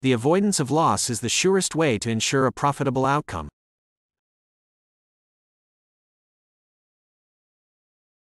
the avoidance of loss is the surest way to ensure a profitable outcome.